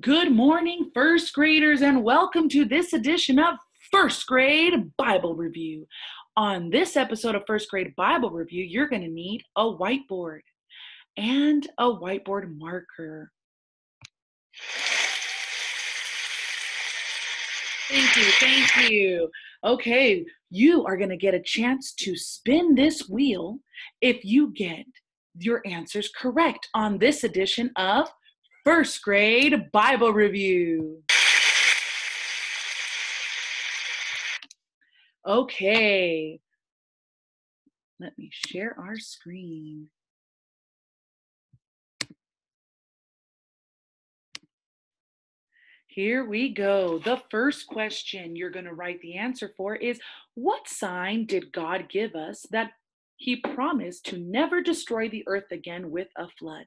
Good morning, first graders, and welcome to this edition of First Grade Bible Review. On this episode of First Grade Bible Review, you're going to need a whiteboard and a whiteboard marker. Thank you, thank you. Okay, you are going to get a chance to spin this wheel if you get your answers correct on this edition of First Grade Bible Review. Okay, let me share our screen. Here we go. The first question you're going to write the answer for is What sign did God give us that He promised to never destroy the earth again with a flood?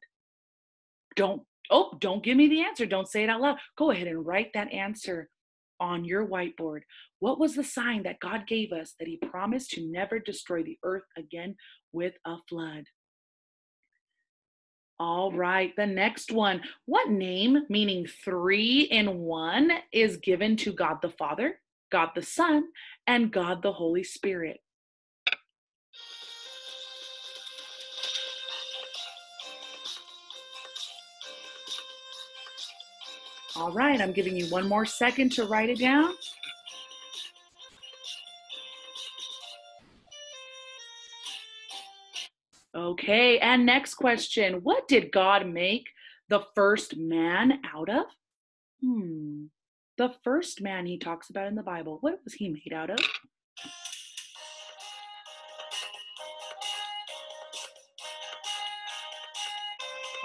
Don't, oh, don't give me the answer. Don't say it out loud. Go ahead and write that answer on your whiteboard. What was the sign that God gave us that He promised to never destroy the earth again with a flood? All right, the next one. What name, meaning three in one, is given to God the Father, God the Son, and God the Holy Spirit? All right, I'm giving you one more second to write it down. Okay, and next question. What did God make the first man out of? Hmm, the first man he talks about in the Bible, what was he made out of?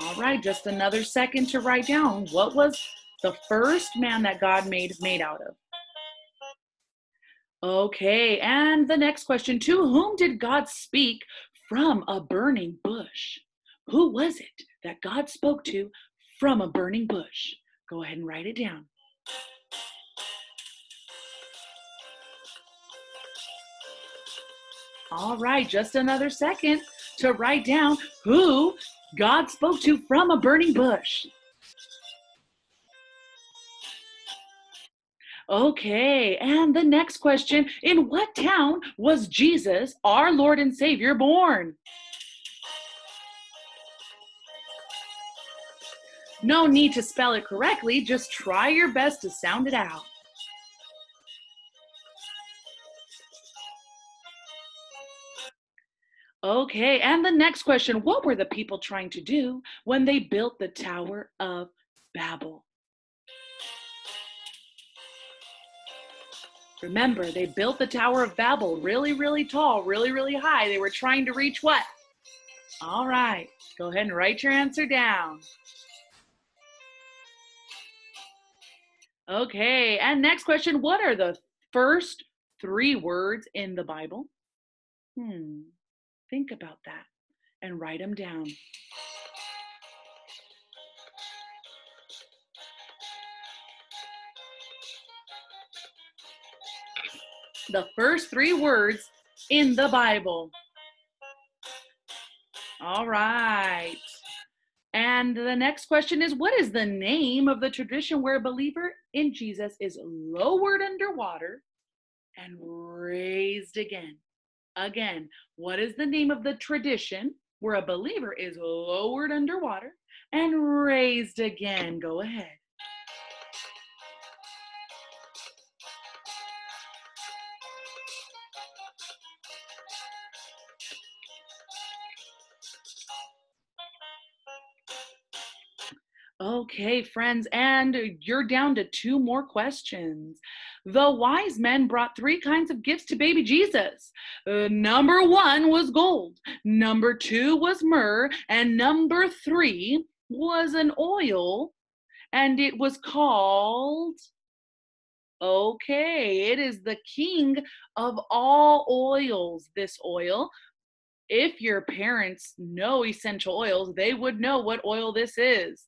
All right, just another second to write down. What was the first man that God made made out of? Okay, and the next question To whom did God speak from a burning bush? Who was it that God spoke to from a burning bush? Go ahead and write it down. All right, just another second to write down who God spoke to from a burning bush. Okay, and the next question In what town was Jesus, our Lord and Savior, born? No need to spell it correctly, just try your best to sound it out. Okay, and the next question What were the people trying to do when they built the Tower of Babel? Remember, they built the Tower of Babel really, really tall, really, really high. They were trying to reach what? All right, go ahead and write your answer down. Okay, and next question What are the first three words in the Bible? Hmm, think about that and write them down. The first three words in the Bible. All right. And the next question is What is the name of the tradition where a believer in Jesus is lowered underwater and raised again? Again, what is the name of the tradition where a believer is lowered underwater and raised again? Go ahead. Okay, friends, and you're down to two more questions. The wise men brought three kinds of gifts to baby Jesus. Uh, number one was gold, number two was myrrh, and number three was an oil, and it was called. Okay, it is the king of all oils, this oil. If your parents know essential oils, they would know what oil this is.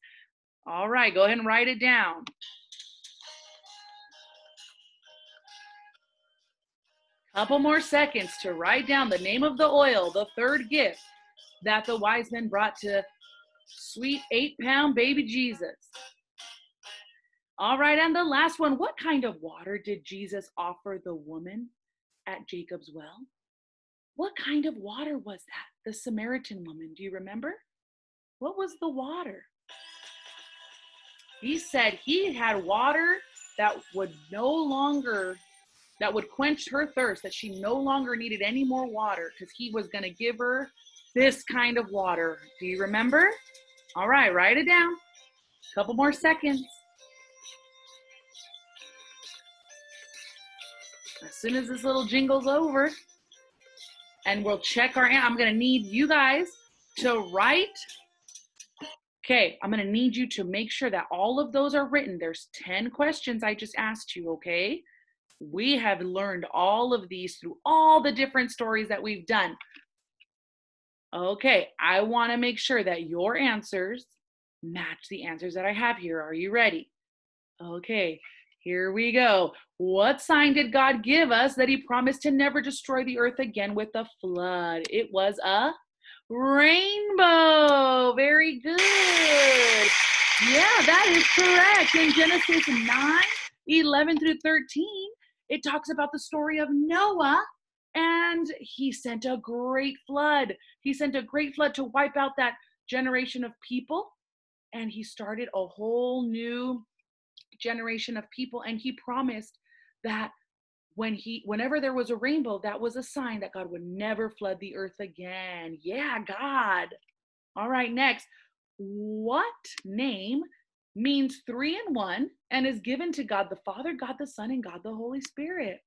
All right, go ahead and write it down. Couple more seconds to write down the name of the oil, the third gift that the wise men brought to sweet eight pound baby Jesus. All right, and the last one what kind of water did Jesus offer the woman at Jacob's well? What kind of water was that? The Samaritan woman, do you remember? What was the water? He said he had water that would no longer that would quench her thirst that she no longer needed any more water because he was going to give her this kind of water. Do you remember? All right write it down. A couple more seconds. As soon as this little jingle's over and we'll check our i'm going to need you guys to write Okay, I'm going to need you to make sure that all of those are written. There's 10 questions I just asked you, okay? We have learned all of these through all the different stories that we've done. Okay, I want to make sure that your answers match the answers that I have here. Are you ready? Okay, here we go. What sign did God give us that he promised to never destroy the earth again with a flood? It was a Rainbow. Very good. Yeah, that is correct. In Genesis 9 11 through 13, it talks about the story of Noah and he sent a great flood. He sent a great flood to wipe out that generation of people and he started a whole new generation of people and he promised that when he whenever there was a rainbow that was a sign that god would never flood the earth again. Yeah god. All right next. What name means three in one and is given to god the father god the son and god the holy spirit?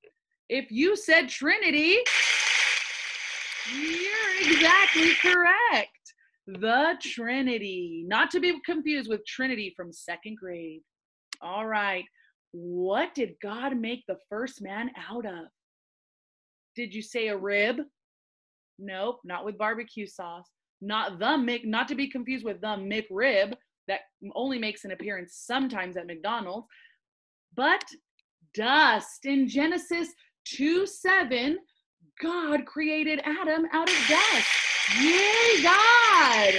If you said trinity you're exactly correct. The trinity. Not to be confused with trinity from second grade. All right what did God make the first man out of? Did you say a rib? Nope, not with barbecue sauce. Not the Mick, not to be confused with the McRib that only makes an appearance sometimes at McDonald's, but dust. In Genesis 2 7, God created Adam out of dust. Yay, God!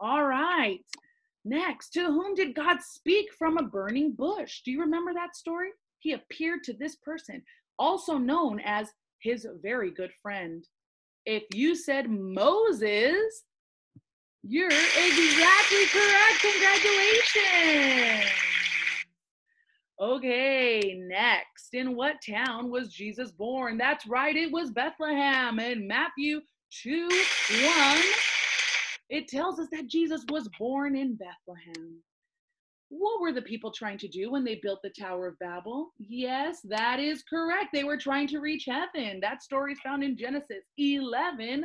All right. Next, to whom did God speak from a burning bush? Do you remember that story? He appeared to this person, also known as his very good friend. If you said Moses, you're exactly correct. Congratulations. Okay, next. In what town was Jesus born? That's right, it was Bethlehem. In Matthew 2 1 it tells us that Jesus was born in Bethlehem. What were the people trying to do when they built the Tower of Babel? Yes, that is correct. They were trying to reach heaven. That story is found in Genesis 11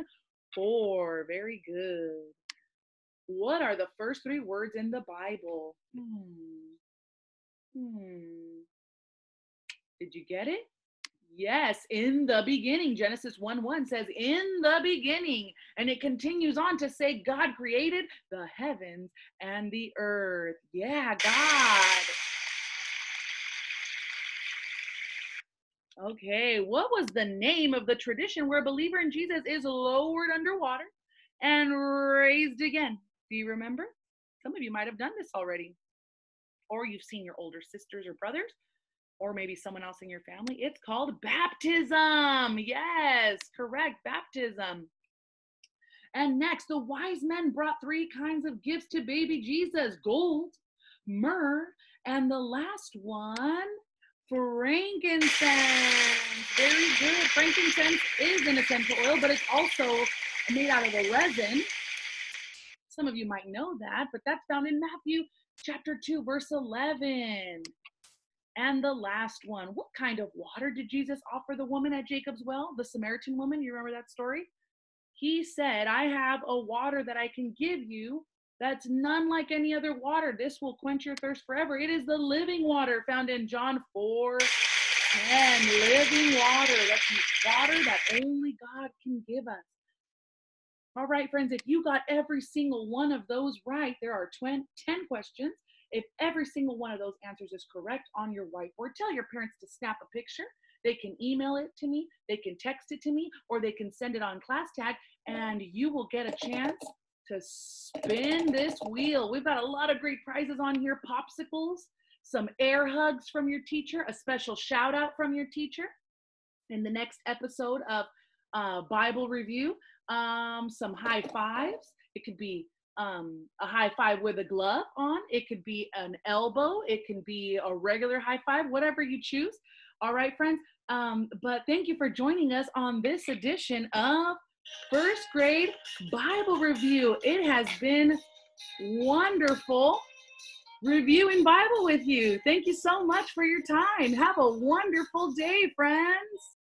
4. Very good. What are the first three words in the Bible? Hmm. Hmm. Did you get it? Yes, in the beginning. Genesis 1 1 says, in the beginning. And it continues on to say, God created the heavens and the earth. Yeah, God. Okay, what was the name of the tradition where a believer in Jesus is lowered underwater and raised again? Do you remember? Some of you might have done this already. Or you've seen your older sisters or brothers or maybe someone else in your family. It's called baptism. Yes, correct, baptism. And next, the wise men brought three kinds of gifts to baby Jesus gold, myrrh, and the last one, frankincense. Very good. Frankincense is an essential oil, but it's also made out of a resin. Some of you might know that, but that's found in Matthew chapter 2, verse 11. And the last one, what kind of water did Jesus offer the woman at Jacob's well, the Samaritan woman? You remember that story? He said, I have a water that I can give you that's none like any other water. This will quench your thirst forever. It is the living water found in John 4 10. Living water. That's water that only God can give us. All right, friends, if you got every single one of those right, there are 10 questions. If every single one of those answers is correct on your whiteboard, tell your parents to snap a picture. They can email it to me, they can text it to me, or they can send it on class tag, and you will get a chance to spin this wheel. We've got a lot of great prizes on here popsicles, some air hugs from your teacher, a special shout out from your teacher in the next episode of uh, Bible Review, um, some high fives. It could be um, a high five with a glove on, it could be an elbow, it can be a regular high five, whatever you choose. All right, friends. Um, but thank you for joining us on this edition of First Grade Bible Review. It has been wonderful reviewing Bible with you. Thank you so much for your time. Have a wonderful day, friends.